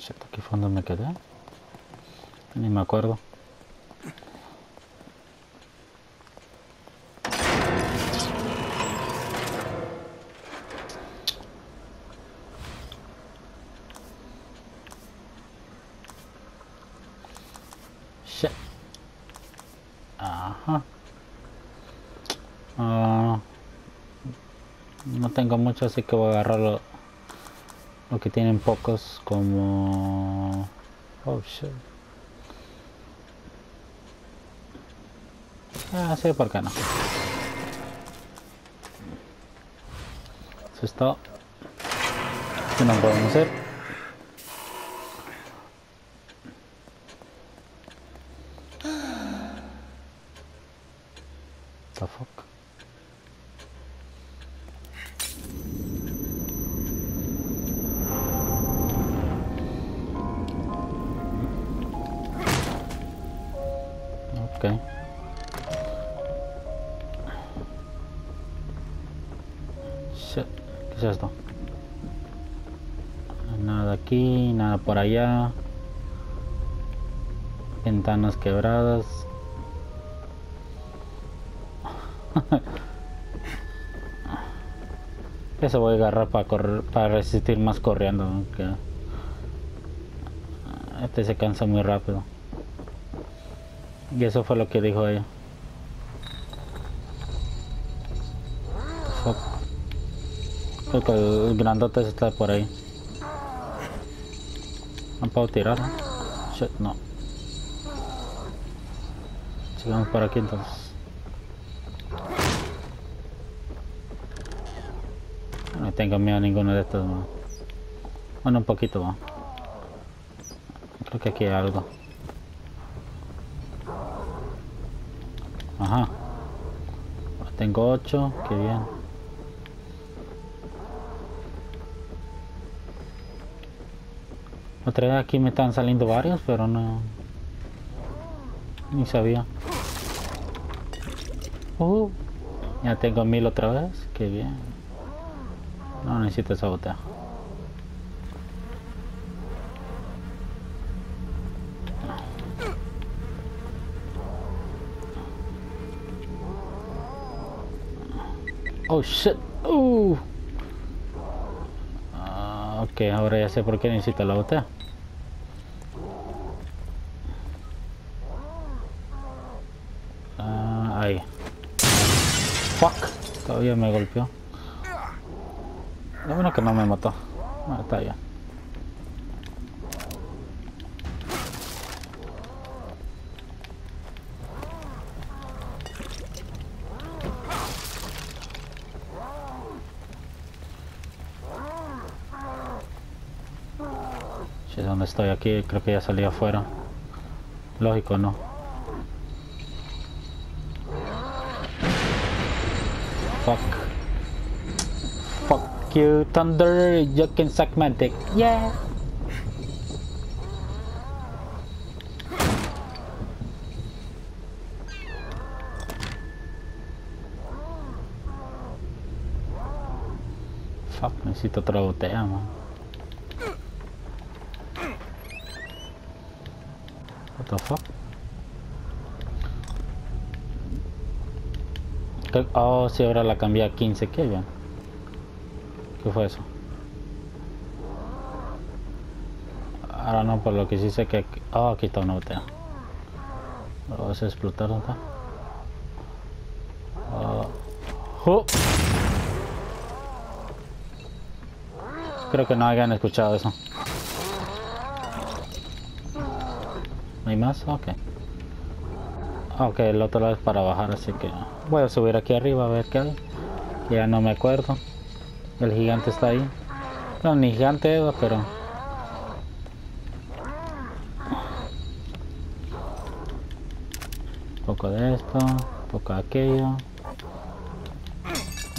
Shit, aquí fue donde me quedé. Ni me acuerdo. Ajá. Ah, no tengo mucho, así que voy a agarrar lo, que tienen pocos como... Oh, shit. Ah, sí, ¿por qué no? Eso es todo. ¿Qué no podemos hacer? Ok. ¿Qué es esto? Nada aquí, nada por allá. Ventanas quebradas. Eso voy a agarrar para correr, para resistir más corriendo. este se cansa muy rápido. Y eso fue lo que dijo ella. Fuck. Creo que el grandote está por ahí. No puedo tirar. Shit, no. Sigamos por aquí entonces. No tengo miedo a ninguno de estos, ¿no? Bueno, un poquito, ¿no? Creo que aquí hay algo. Ajá. Tengo 8, qué bien. Otra vez aquí me están saliendo varios, pero no... Ni sabía. Uh, ya tengo mil otra vez, qué bien. No necesito esa Oh shit. Uh. Ah, ok, ahora ya sé por qué necesito la botella. Ah, ahí. Fuck. Todavía me golpeó. Lo bueno que no me mató. Ah, está bien. Si es donde estoy aquí, creo que ya salí afuera. Lógico, ¿no? Fuck. Fuck you, Thunder, you can suck my dick. Yeah. Fuck, necesito otra botella, man. Oh, sí, ahora la cambié a 15, qué bien. ¿Qué fue eso? Ahora no, por lo que sí sé que... Oh, aquí está una botella. Lo vas a explotar, ¿dónde está? Oh. ¡Oh! Creo que no hayan escuchado eso. Hay más? Ok. Ok, el otro lado es para bajar, así que voy a subir aquí arriba a ver qué hay. Ya no me acuerdo. El gigante está ahí. No, ni gigante pero... poco de esto, poco de aquello.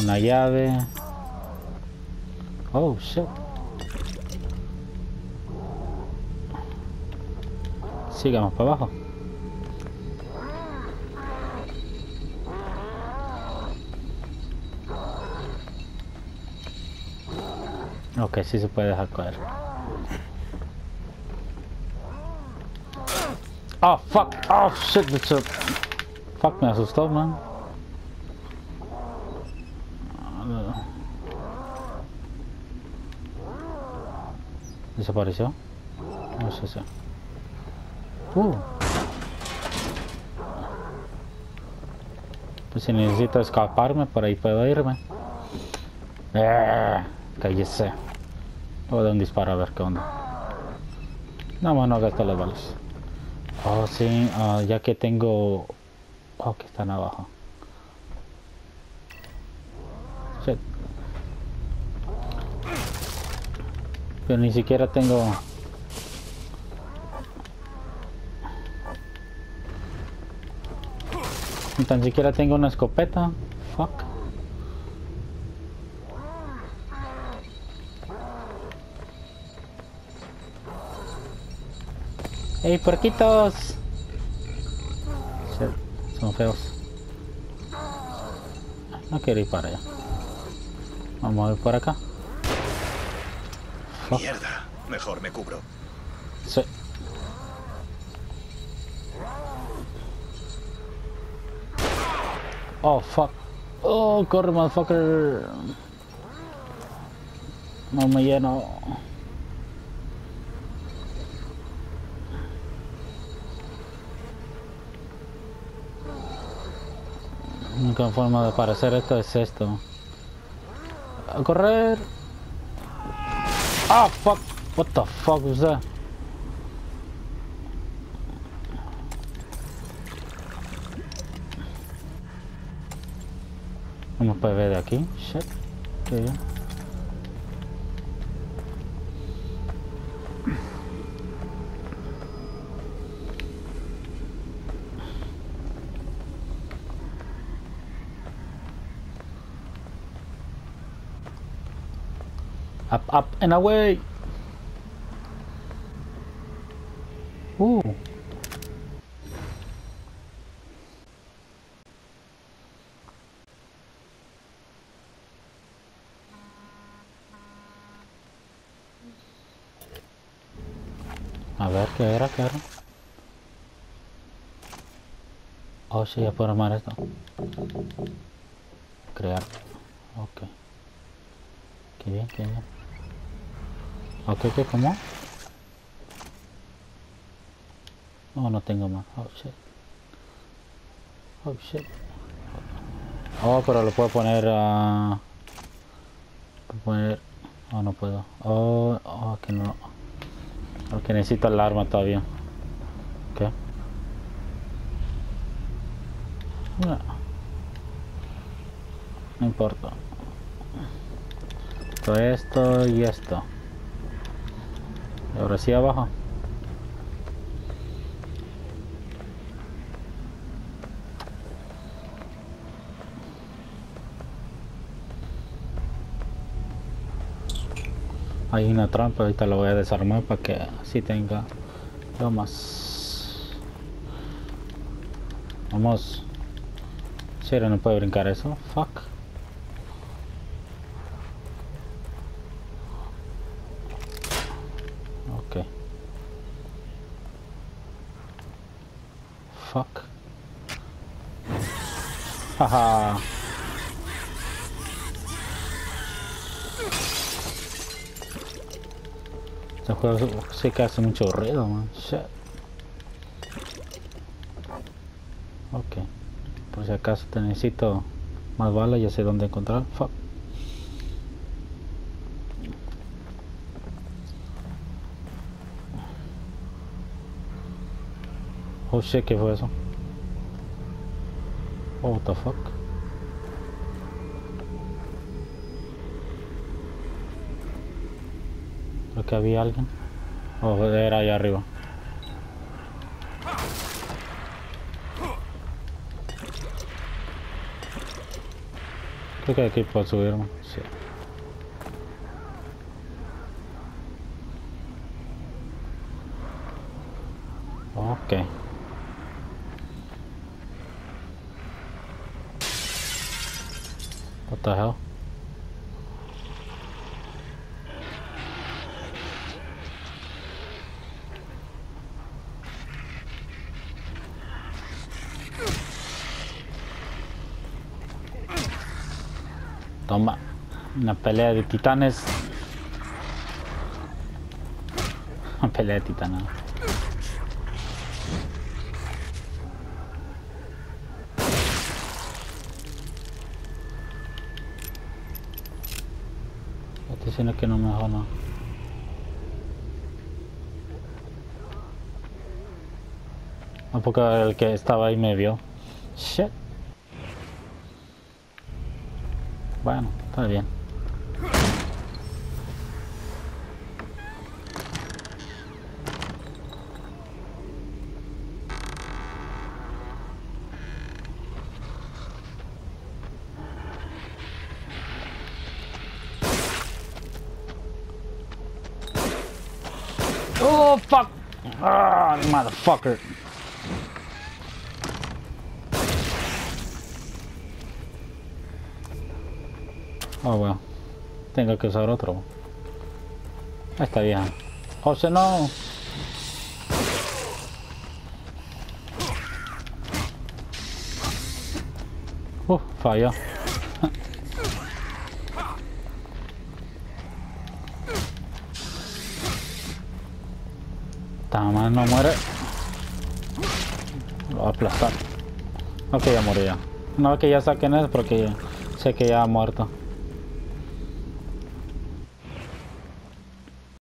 Una llave. Oh, shit. Sigamos para abajo. Ok, sí se puede dejar caer. Oh, fuck. Oh, shit, the shit. Fuck, me asustó, man. ¿Desapareció? No sé si. Pues si necesito escaparme, por ahí puedo irme. Eh, cállese. Voy a dar un disparo a ver qué onda. No, más no gasto las balas. Oh, sí, uh, ya que tengo... Oh, que están abajo. Pero ni siquiera tengo... Ni tan siquiera tengo una escopeta. Fuck. ¡Ey, porquitos! Shit, son feos. No quiero ir para allá. Vamos a ir por acá. Fuck. Mierda, mejor me cubro. Sí. Oh, fuck. Oh, corre, motherfucker. No me lleno. Única forma de aparecer esto es esto. A correr. Ah, fuck. What the fuck was that? No puede ver de aquí. Shit. Up, up and away. Ver, ¿qué era? ¿Qué era? Oh, sí, ya puedo armar esto. Crear. Ok. Qué bien, qué bien. Ok, ¿qué? ¿Cómo? Oh, no tengo más. Oh, shit. Oh, shit. Oh, pero lo puedo poner a... puedo poner... Oh, no puedo. Oh, oh, que no... Porque necesito el arma todavía. No. Importa. Esto, esto y esto. Ahora sí abajo. Hay una trampa, ahorita la voy a desarmar para que así tenga lo más. Vamos. Si no puede brincar eso. Fuck. Ok. Fuck. Haha. Este juego sí que hace mucho ruido, man. Shit. Ok. Por si acaso te necesito más balas, ya sé dónde encontrar. Fuck. Oh shit, ¿qué fue eso? What the fuck? Creo que había alguien. O era allá arriba. Creo que aquí puedo subirme. Sí. Ok. What the hell? Una pelea de titanes. Una pelea de titanes. Estoy diciendo que no me joda. No, porque el que estaba ahí me vio. Shit. Bueno, está bien. Oh, bueno. Tengo que usar otro. Esta vieja. Oh, se no. Uh, falló. Tama no muere. Lo va a aplastar. Ok, ya ya. No que ya saquen eso porque sé que ya ha muerto.